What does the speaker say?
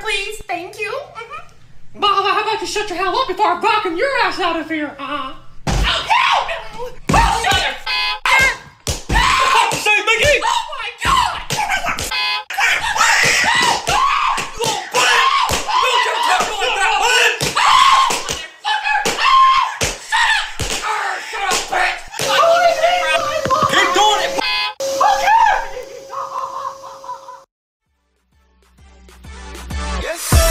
please. Thank you. Mm-hmm. Mama, uh, how about you shut your hell up before I vacuum your ass out of here? Uh-huh. Yes, sir.